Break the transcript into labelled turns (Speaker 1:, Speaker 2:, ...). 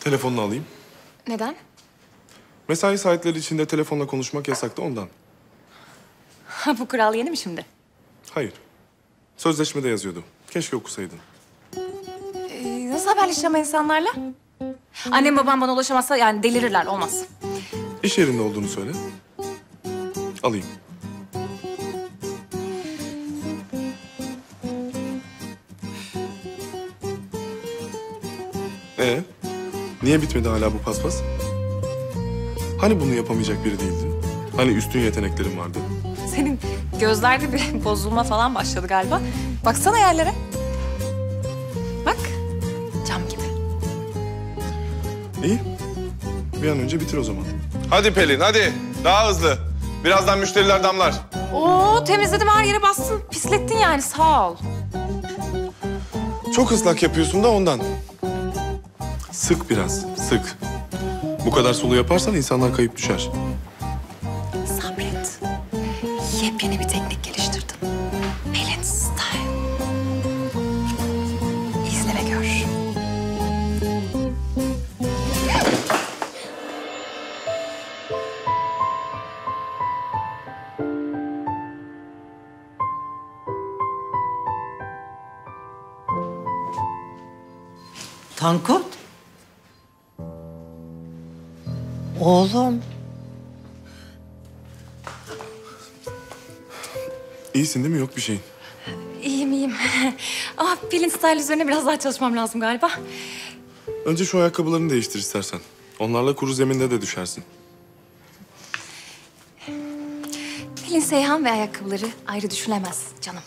Speaker 1: Telefonunu alayım.
Speaker 2: Neden?
Speaker 1: Mesai saatleri içinde telefonla konuşmak yasak da ondan.
Speaker 2: Ha bu kural yeni mi şimdi?
Speaker 1: Hayır. Sözleşmede yazıyordu. Keşke okusaydın.
Speaker 2: Ee, nasıl haberleşeceğim insanlarla? Annem babam bana ulaşamazsa yani delirirler olmaz.
Speaker 1: İş yerinde olduğunu söyle. Alayım. Ee, niye bitmedi hala bu paspas? Hani bunu yapamayacak biri değildin? Hani üstün yeteneklerin vardı?
Speaker 2: Senin gözlerde bir bozulma falan başladı galiba. Baksana yerlere. Bak cam gibi.
Speaker 1: İyi. Bir an önce bitir o zaman.
Speaker 3: Hadi Pelin hadi. Daha hızlı. Birazdan müşteriler damlar.
Speaker 2: Oo temizledim her yere bastın. Pislettin yani sağ ol.
Speaker 1: Çok ıslak yapıyorsun da ondan. Sık biraz, sık. Bu kadar sulu yaparsan insanlar kayıp düşer.
Speaker 2: Sabret. Yepyeni bir teknik geliştirdim. Pelin Style. İzle ve gör.
Speaker 4: Tankut. Oğlum.
Speaker 1: İyisin değil mi? Yok bir şeyin.
Speaker 2: İyiyim iyiyim. Ama Pelin Style üzerine biraz daha çalışmam lazım galiba.
Speaker 1: Önce şu ayakkabılarını değiştir istersen. Onlarla kuru zeminde de düşersin.
Speaker 2: Pelin Seyhan ve ayakkabıları ayrı düşünemez canım.